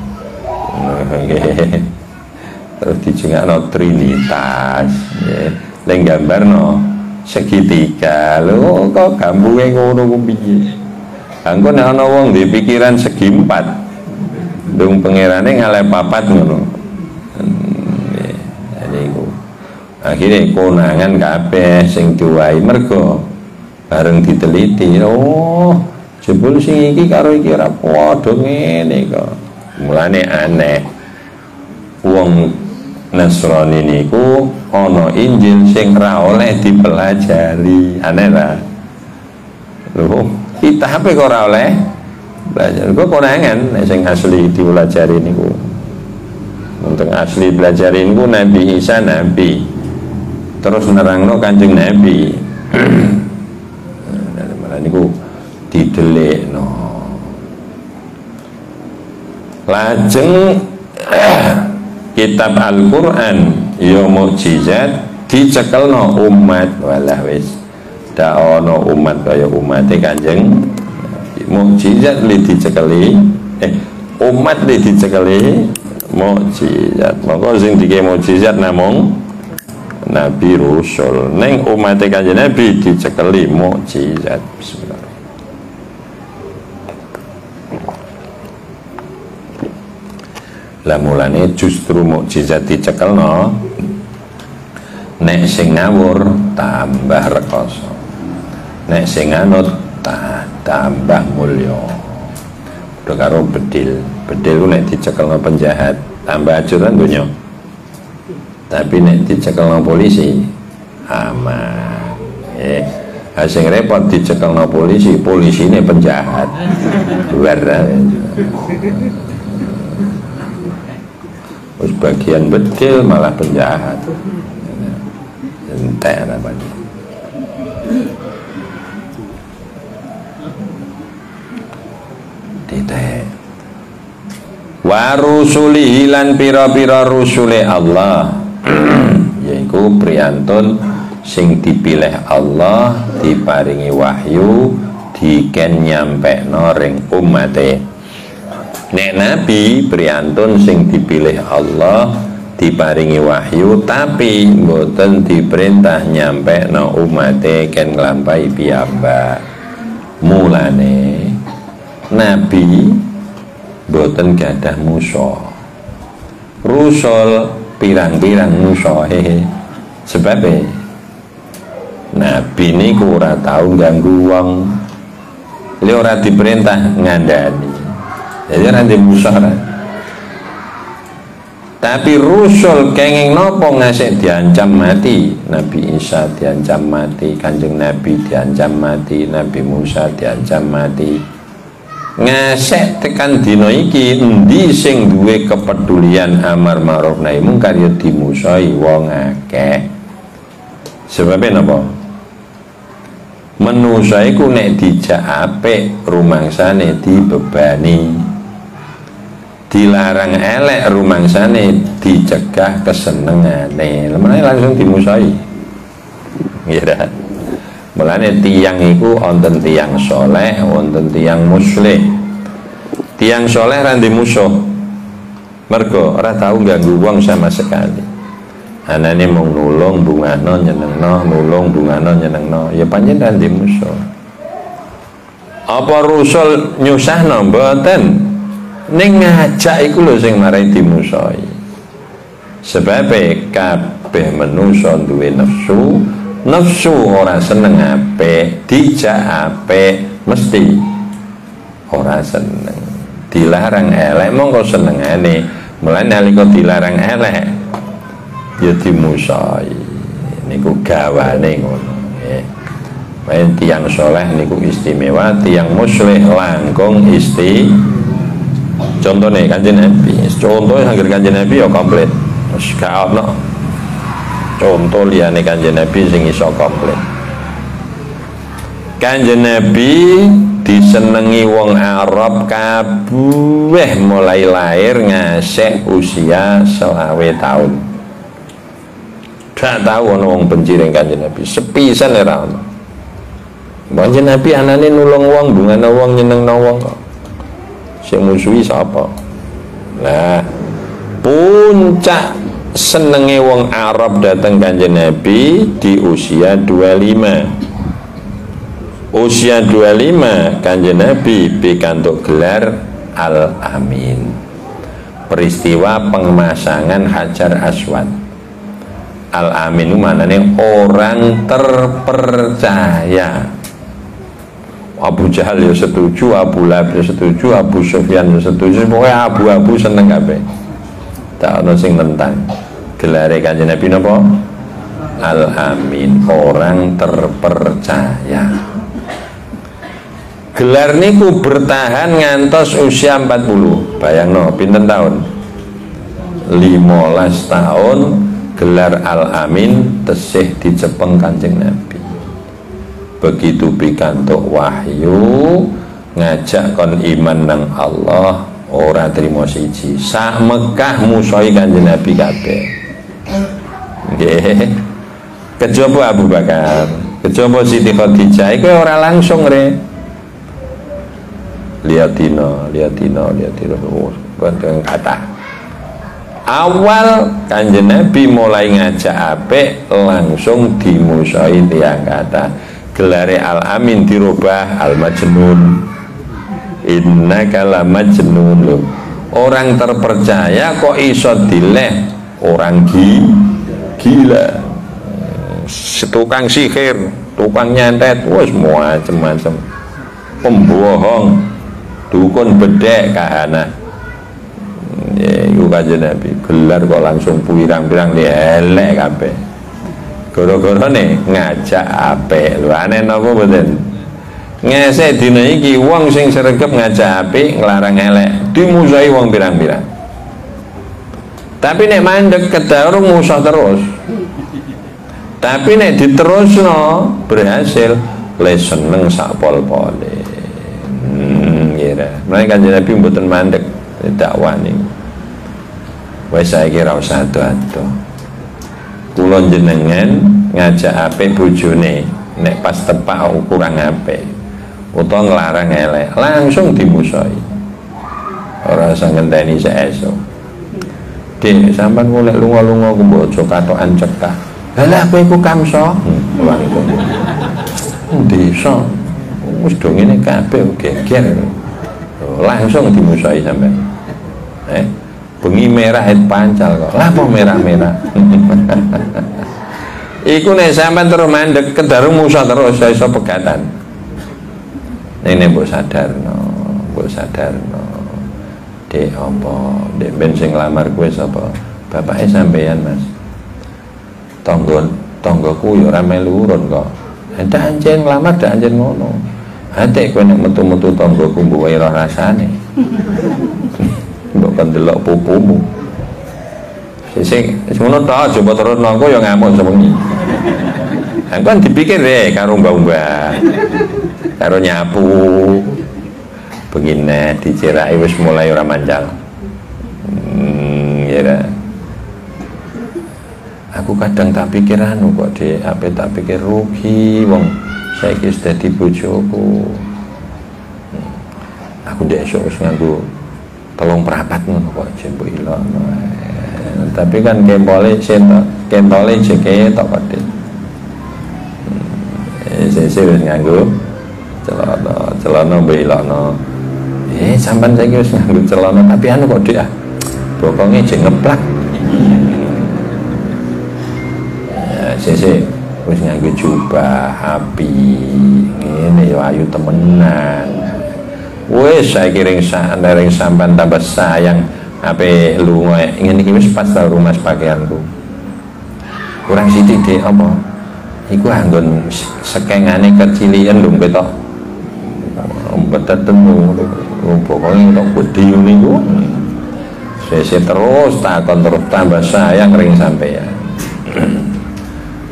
terus dijengakno trinitas ya leng gambarno segitiga. Lho kok gambuke ngono ku piye? Engko nek ana wong di pikiran segi empat dung pangerane ngalih papat ngono. Niku. Akhirnya konangan kabeh sing diwai mergo bareng diteliti. Oh jebul sing iki karo iki ora padha ngene kok. Mulane aneh. Wong Nasrani niku ana Injil sing ra oleh dipelajari. Aneh lah lho kita HP kok ora oleh belajar? Kok konangan nek sing asli dipelajari niku? Untuk asli belajar niku Nabi Isa Nabi. Terus nerangno Kanjeng Nabi. [CLEARS THROAT] Malah niku didelikno lajeng [CLEARS THROAT] kitab Al-Quran ya mukjizat dicekelno umat. Walah wis. Ono umat kaya umate Kanjeng. Mukjizat li dicekeli. Eh umat li dicekeli mukjizat. Maka sing dike mukjizat namung nabi rusul neng umat kanjeng nabi dicekeli mukjizat. Bismillah lah mulane justru mukjizat dicekelno. Nek sing ngawur tambah rekoso. Nek sing anut tambah mulya. Udah karo bedil. Bedil ku nek dicekelno penjahat tambah ajuran dunya tapi nek dicekelno polisi aman. Eh sing repot dicekelno polisi polisi ini penjahat. Luar terus bagian bedil malah penjahat. Entek namanya titik wa rusulihi lan pira-pira rusule Allah. [CLEARS THROAT] Yaiku priyantun sing dipilih Allah diparingi wahyu diken nyampe ring umate nek nabi priyantun sing dipilih Allah diparingi wahyu tapi mboten diperintah nyampe no umate ken nglampahi piyambak. Mulane Nabi boten gadah musuh. Rusul pirang-pirang musuh hehe. Sebab Nabi ini ora tahu ganggu wong. Diperintah ngandani jadi nanti musuh tapi Rusul kenging nopo ngasih diancam mati. Nabi Isa diancam mati Kanjeng Nabi diancam mati Nabi Musa diancam mati. Ngesek tekan dino iki endi sing duwe kepedulian amar ma'ruf nahi mungkar? Ya dimusai wong akeh. Sebabnya napa menusa iku nek dijak apik rumangsane dibebani dilarang elek rumangsane dicegah kesenengane lemane langsung dimusai ya Mulane tiang iku wonten tiang soleh, wonten tiang muslih. Tiang soleh randi musuh. Mergo ora tahu ganggu wong sama sekali. Anane mau nulung bungano nyenengno, nulung bungano nyenengno, ya panjen randi musuh. Apa rusul nyusahno mboten? Ning ngajak iku lho sing marai dimusuhi. Sebab kabeh manusa duwe nafsu, nafsu ora seneng ape dijak ape mesti ora seneng dilarang elek mongko senengane mulai nalika dilarang elek ya dimusai niku gawane ngono nggih Main tiang soleh niku istimewa, tiang muslih langkung isti. Contohnya kanjeng Nabi, contohnya hampir kanjeng Nabi ya komplit. Wis gak ono. Contoh liane kanjeng Nabi sing iso komplit. Kanjeng Nabi disenengi wong Arab kabeh mulai lahir ngasek usia selawe tahun. Gak tahu ono wong penciring kanjeng Nabi. Sepisan ora ono. Kanjeng Nabi anane nulung wong bungane wong nyenengno wong kok sing musuhi sapa nah puncak senenge wong Arab datang kanjeng Nabi di usia 25 usia 25 kanjeng Nabi pikantuk gelar Al-Amin. Peristiwa pengemasangan Hajar Aswad. Al-Amin itu maknanya orang terpercaya Abu Jahal ya setuju, Abu Lahab ya setuju, Abu Sufyan ya setuju, pokoknya abu-abu seneng kabeh. Tak ada sing tentang gelare kanjeng Nabi napa? Al Amin orang terpercaya. Gelar niku bertahan ngantos usia 40 bayang no pinten tahun? 15 tahun gelar Al Amin tesih dicepeng kanjeng Nabi begitu pikantuk wahyu ngajak kon iman nang Allah ora terima siji. Sak Mekah musuhi kanjeng Nabi kabeh. Nggih. Kejaba Abu Bakar? Kejaba Siti Khadijah? Iku ora langsung re. Lihatino lihatino lihatino kata. Awal kanjeng Nabi mulai ngajak apik langsung dimusai tiang kata gelare al amin dirubah al majnun inna kala majnun orang terpercaya kok iso dileh? Orang gi gila. Tukang sihir tukang nyantet wes macam-macam pembohong dukun bedek kahana ya iku kanjeng Nabi. Gelar kok langsung pirang-pirang elek kabeh gara-gara nih ngajak apik. Lho aneh napa mboten? Ngesek dina iki wong sing sregep ngajak apik nglarang elek dimusahi wong pirang-pirang. Tapi nek mandek kedarung musuh terus. Tapi nek diterusno berhasil. Le seneng sak pol-pole. Hmm kira mereka kanjeng Nabi mboten mandek dakwah niku wis saiki ra usah ado-ado kula jenengan ngajak apik bojone nek pas tepak kurang apik utawa nglarang elek langsung dimusuhi ora usah ngenteni seesuk Dik, sampean golek lunga-lunga ku mbok aja katokan cekak. Lah kowe iku kamso. Hmm, langsung. Desa. Wis do ngene kabeh geger. Langsung dimusuhi sampean. Eh, bengi merah het pancal kok. Apa merah-merah? [LAUGHS] Iku nek sampean terus mandek kedarung musuh terus iso pegatan. Ini mbok sadarno, mbok sadarno. Dek apa? Dek ben sing lamar kowe sapa? Bapake sampeyan, Mas. Tonggo tonggoku ya ora melu urun kok. Ada anjen nglamar dak anjen ngono. Hati kowe nek metu-metu tonggoku mbok wae rasane. Kan delok pupumu. Sing ngono to coba terus nongko ya ngamuk sewengi. Aku kan dipikir deh karo mbak-mbak karo nyapu begini dicerai wis mulai ora manjal hmm, ya aku kadang tak pikir anu kok di apa tak pikir rugi wong saya kis dadi bojoku hmm. aku dek esok wis tolong perapat ngono kok jembo ilono tapi kan kempole seto kempole jeke tok kok sesir wis nganggo. Celana celana belakno eh sampean saiki wis nganggo celana tapi anu kok dik ah? Bokonge jek ngeplak. Ya sesir wis nganggo jubah api. Ngene ayu temenan wis saiki ring ring sampean tambah sayang. Ape lunga ingin iki wis pas rumah pakaianku kurang sithik dek apa? Iku anggon sekengane kecilian lho ketok temu pokoknya untuk budi niku sesi terus takon terus tambah sayang ring sampeyan.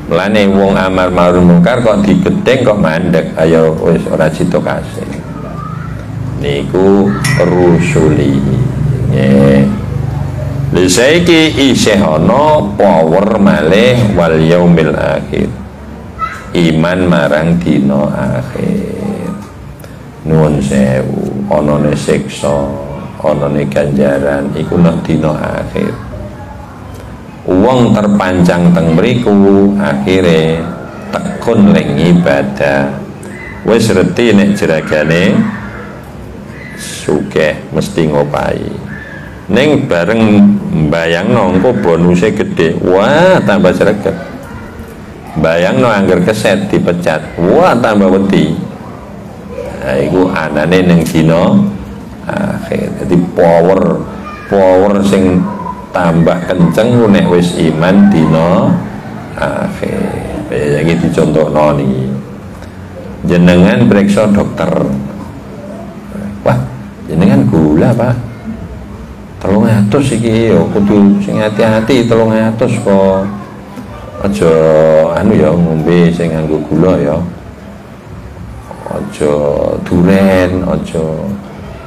Melane wong amar ma'ruf mungkar kok digedeng kok mandek. Ayo wis ora cito kasih niku rusuli. Nggih. Lha isih ana power malih wal yaumil akhir. Iman marang dina akhir. Nuwun sewu anane siksa anane ganjaran iku nek dina akhir. Wong terpanjang teng mriku akhire tekun ling ibadah. Wis reti nek jeragane sugih mesti ngopai. Ning bareng mbayang nongko bonusnya gede wah tambah sregep bayang no angger keset dipecat. Wah tambah wedi. Nah, itu anane neng dino akhir. Jadi power power sing tambah kenceng nek wis iman dino akhir. Ya gitu contoh noni jenengan periksa dokter gula pak. Tolong atus iki yo kudu sing hati-hati tolong atus kok aja anu ya ngombe sing nganggo gula ya. Aja duren aja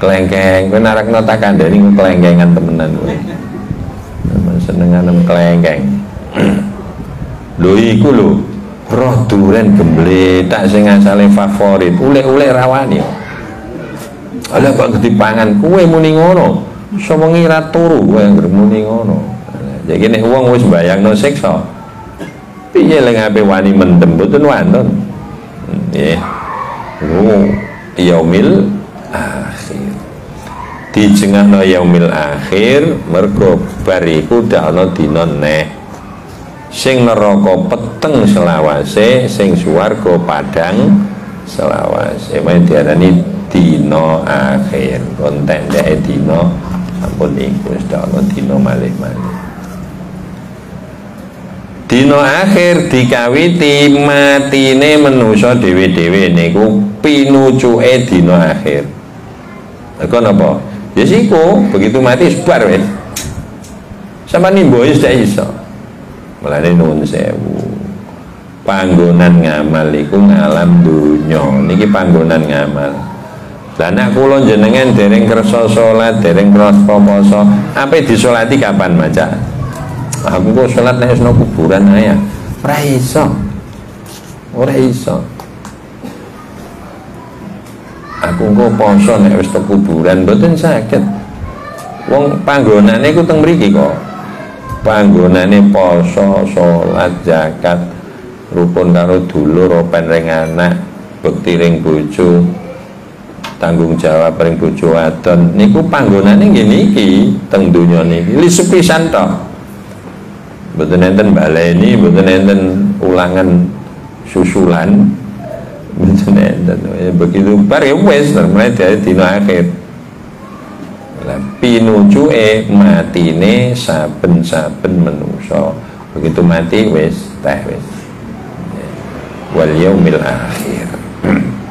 kelengkeng. Kowe narakno tak kandhani kelengkengan temenan kowe. Senengan kelengkeng. [CLEARS THROAT] Lho iku lho roh duren gembletak sing asale favorit. Ulek-ulek rawani Ala kok dipangan kue muni ngono. Somongi ra turu kowe muni ngono. jadi nek wong wis bayangno siksa. Piye lek ape wani mendem mboten wonten? Nggih. Oh yaumil akhir. Dijengahno yaumil akhir mergo bariku dak ana dina neh. Sing neraka peteng selawase sing swarga padang selawase. Men diarani dina akhir konten dhek dina sampun iku wis ana dina malih-malih dina akhir dikawiti matine manusa dhewe-dhewe niku pinucuke dina akhir Iku napa? Ya begitu mati sebar wis. Sama nimbo wis dak iso. Mulane nuwun sewu. Panggonan ngamal iku ngalam donya. Niki panggonan ngamal. Lah nek kula jenengan dereng kersa salat, dereng kersa poso, ape disolati kapan maca? Aku kok salat nek wis kuburan ae. Ora iso. Ora iso. Aku engko poso nek wis kuburan mboten saged. Wong panggonane iku teng mriki kok. Panggonane poso, salat, zakat, rukun karo dulur, open ring anak, bekti ring bojo, tanggung jawab ring bojo wadon. Niku panggonane nggih niki teng donya niki. Li sepisan tok. Mboten enten baleni mboten enten ulangan susulan. Mboten enten. Ya, begitu bar ya wis mulai dari dina akhir. Lah pinucuke matine saben-saben manusa begitu mati wis teh wis. Wal yaumil akhir [CLEARS THROAT]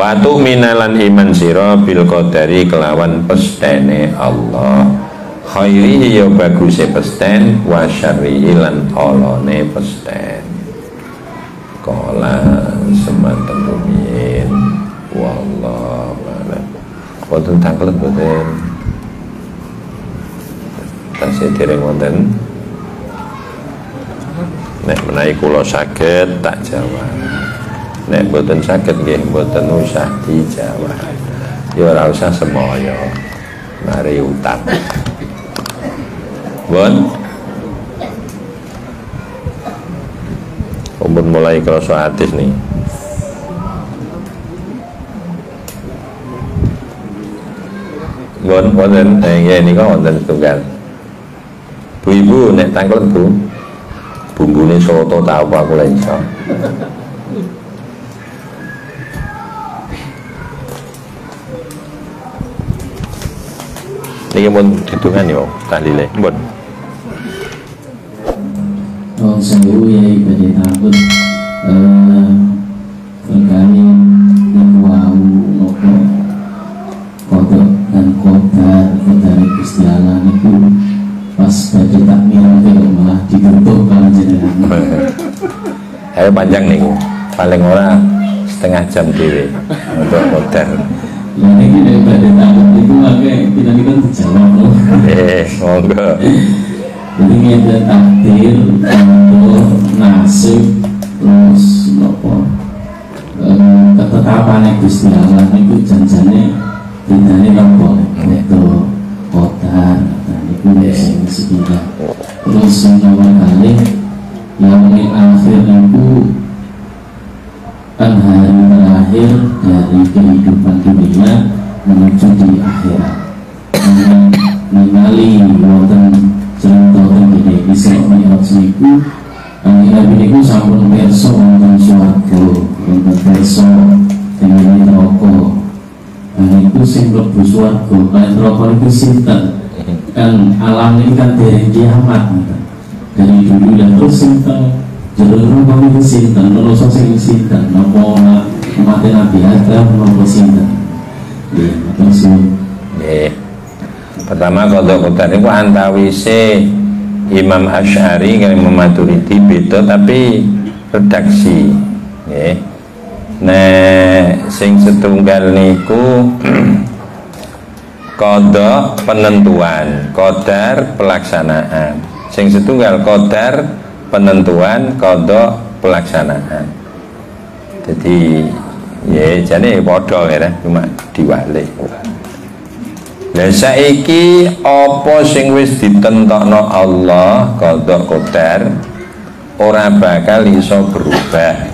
Watu minalan iman siro bil qadari kelawan pestene Allah. Khairihi ya baguse pesten wa syarrihi lan olone pesten. Kala semanten rumiyin. Wallahu a'lam wonten tanglet boten? Tasih dereng wonten? Nek menawi kula saged tak jawab nek mboten saged nggih mboten usah dijawab ya ora usah semoyo mari utang Bon Umpun mulai kerasa atis nih Bon, wonten eh nggih nika wonten tunggal. Bu ibu nek tangkel Bu. Bumbune soto tau aku lha iso. Niki pun hitungan yo tahlile. Mbon. Oh, sewu ya ibadah takut eh berkali dan wau nopo kodok dan kodar kodar Gusti Allah niku pas badhe takmir kok malah ditutup kalau jenengan. Ayo panjang nih, paling ora setengah jam dhewe untuk kodar. Ya ini daripada takut itu makanya kita ini kan dijawab loh. Eh, monggo. Jadi ada takdir, untuk nasib, terus nopo eh, ketetapan Gusti Allah itu janjane bedane nopo itu kota dan itu yang sekitar. Terus yang nomor kali yang akhir itu kan terakhir dari kehidupan dunia menuju di akhirat. Ningali wonten cerita tentang Isra Mi'raj niku Kanjeng Nabi niku sampun pirsa wonten swarga wonten pirsa dengan neraka. Dan itu sing mlebu swarga kalian neraka niku sinten? Kan alam ini kan dari kiamat. Dari dulu dan terus sinten? Jero neraka niku sinten? Neraka sing sinten? Napa mati Nabi Adam napa sinten suwun. Nggih. Pertama kodok kodar itu antawise Imam Ash'ari kali Imam Maturidi beda tapi redaksi nggih. Nek sing setunggal niku [CLEARS THROAT] kodok penentuan, kodar pelaksanaan. Sing setunggal kodar penentuan, kodok pelaksanaan. Jadi ya jadi podo ya cuma diwalik. Lah saiki apa sing wis ditentokno Allah qada qadar ora bakal iso berubah.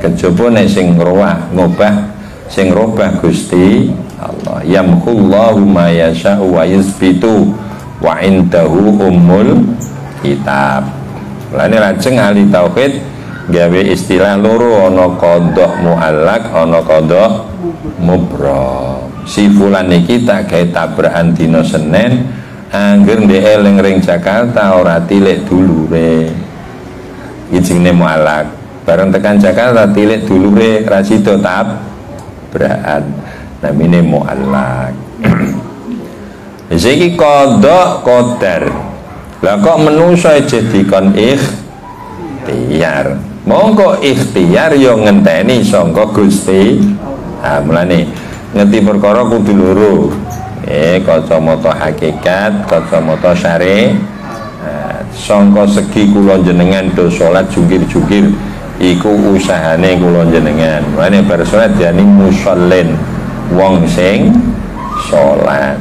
Kejaba nek sing ngrowah ngubah sing robah Gusti Allah. Yamhullahu ma yasha'u wa yusbitu wa indahu ummul kitab. Lane lajeng ahli tauhid gawe istilah loro ana qadha muallak ana qadha mubram. Si fulan iki tak gawe tabrakan dina Senin angger ndek eling ring Jakarta ora tilik dulure. Iki jenenge muallak. Bareng tekan Jakarta tilik dulure ra sida tabrakan. Namine muallak. [CLEARS THROAT] Iki kodok kodar Lah kok jadi kon ikhtiar Mongko ikhtiar yo ngenteni sangka Gusti Ah mulane ngerti perkara kudu loro eh kacamata hakikat kacamata syari nah, sangka segi kula jenengan do salat jungkir-jungkir iku usahane kula jenengan mulane bar salat jani musallin wong sing salat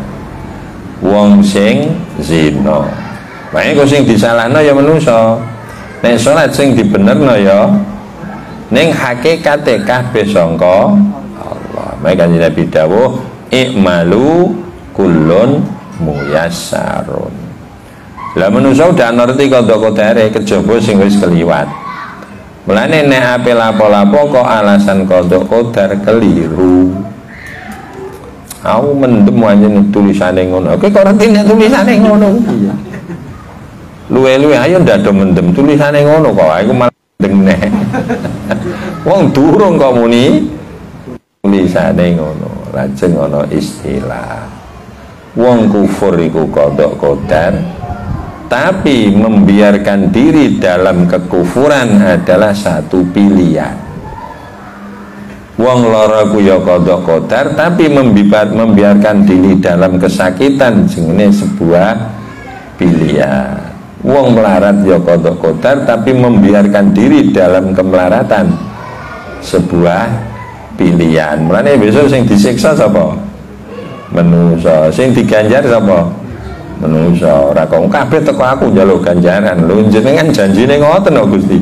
wong sing zina. Makanya kau sing disalahno ya manusa. Nek salat sing dibenerno ya ning hakikate kabeh sangka Allah. Makanya kanjeng Nabi dawuh ikmalu kullun muyassarun. Lah manusa udah ngerti kodok kodare kejaba sing wis keliwat. Mulane nek ape lapo-lapo kok alasan kodok kodar keliru. Aku mendem aja nih tulisannya ngono. Oke, kok nanti nih tulisannya ngono. Iya. Luwe-luwe ayo ndak ada mendem tulisannya ngono kok. Aku malah dengne. [LAUGHS] Wong durung kok muni tulisannya ngono. Lajeng ngono istilah. Wong kufur iku kodok kodar tapi membiarkan diri dalam kekufuran adalah satu pilihan Wong lara ku ya kodok kodar tapi membibat, membiarkan diri dalam kesakitan ini sebuah pilihan. Wong melarat ya kodok kodar tapi membiarkan diri dalam kemelaratan sebuah pilihan. Mulane besok sing disiksa sapa? Menusa. Sing diganjar sapa? Menusa. Ora kok kabeh teko aku njaluk ganjaran. Lho jenengan janjine ngoten kok Gusti.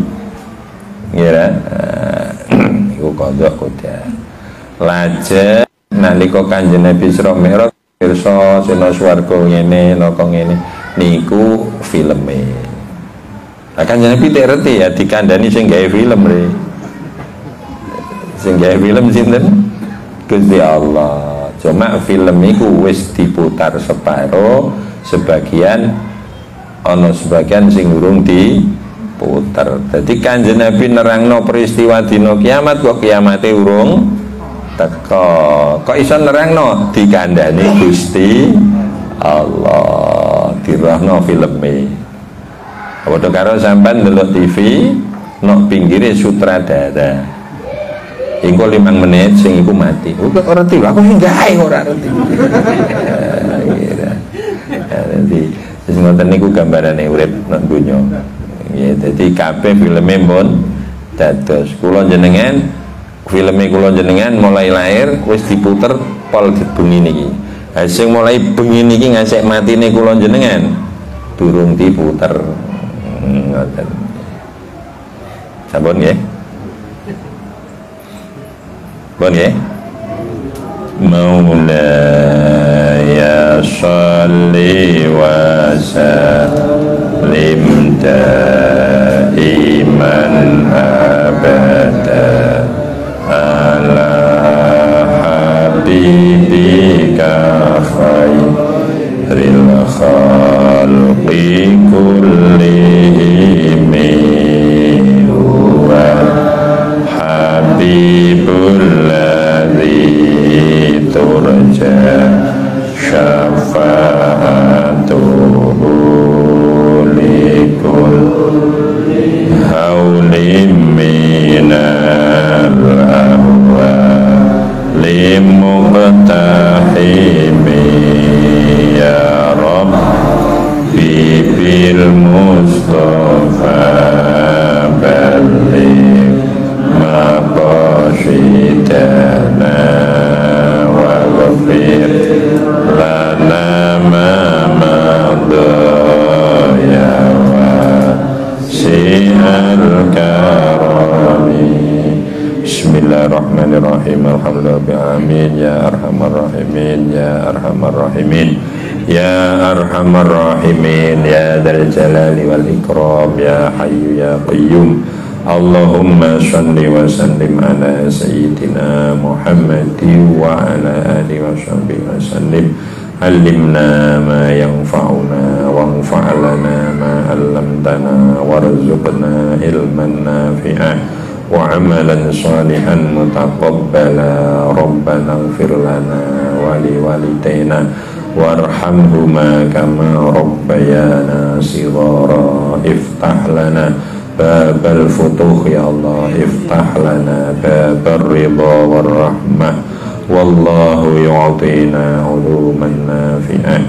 Ngira [CLEARS THROAT] iku kodok kodar lajeng nalika kanjeng Nabi Isra Mi'raj pirsa sena swarga ngene naka ngene niku filme Nah kanjeng Nabi tak ngerti ya dikandani sing gawe film re sing gawe film sinten? Gusti Allah. Cuma film iku wis diputar separo sebagian ono sebagian sing urung di puter jadi kanjeng Nabi nerangno peristiwa dino kiamat kok kiamate urung teko kok iso nerangno? Dikandani Gusti Allah dirahno filme Padha karo sampean ndelok TV nok pinggire sutradara. Engko limang menit sing iku mati. Kok ora ngerti aku sing gawe ora ngerti. Jadi sing ngoten niku gambarane urip nang donya. Ya jadi kabeh filme pun dados. Kula jenengan filme kula jenengan mulai lahir wis diputer pol bengi niki sing mulai bengi niki ngasek matine kula jenengan durung diputer hmm, ngoten sampun nggih Bon ya Maulaya salli wa sallim دائما أبدا حبيبك خير الخلق كلهم هو حبيب الذي ترجى شفاعته لكل هول من الأهوال المقتحم يا ربي بالمصطفى بلغ مقاصدنا واغفر لنا ما مضى يا واسع الكرم الرحمن الرحيم الحمد لله رب العالمين يا أرحم الراحمين يا أرحم الراحمين يا أرحم الراحمين يا ذا الجلال والإكرام يا حي يا قيوم اللهم صل وسلم على سيدنا محمد وعلى آله وصحبه وسلم علمنا ما ينفعنا وانفع لنا ما علمتنا وارزقنا علما نافعا وعملا صالحا متقبلا ربنا اغفر لنا ولوالدينا وارحمهما كما ربيانا صغارا افتح لنا باب الفتوح يا الله افتح لنا باب الرضا والرحمة والله يعطينا علوما نافعة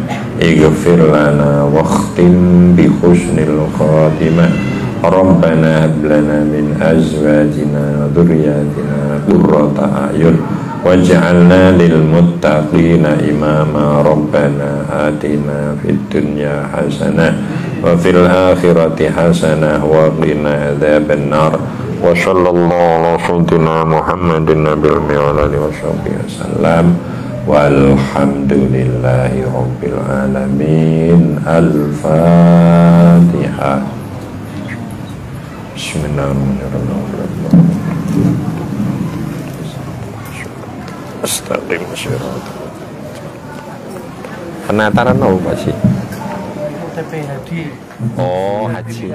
اغفر لنا واختم بحسن الخاتمة ربنا هب لنا من أزواجنا وذرياتنا قرة أعين واجعلنا للمتقين إماما ربنا آتنا في الدنيا حسنة وفي الآخرة حسنة وقنا عذاب النار وصلى الله على سيدنا محمد النبي وعلى آله وصحبه وسلم والحمد لله رب العالمين الفاتحة Bismillahirrahmanirrahim. Penataran apa sih? Oh, Haji.